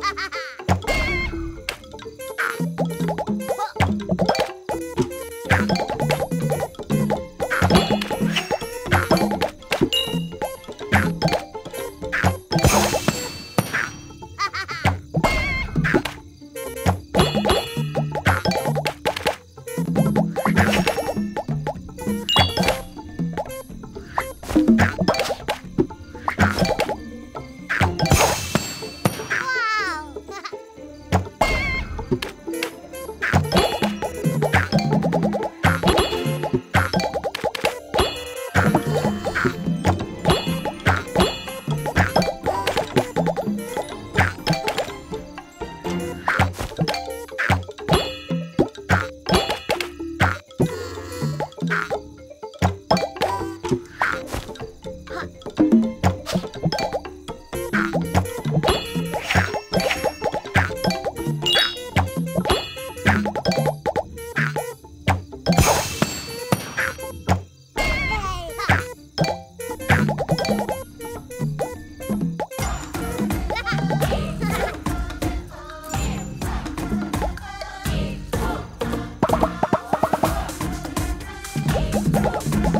Ha ha ha! Bye.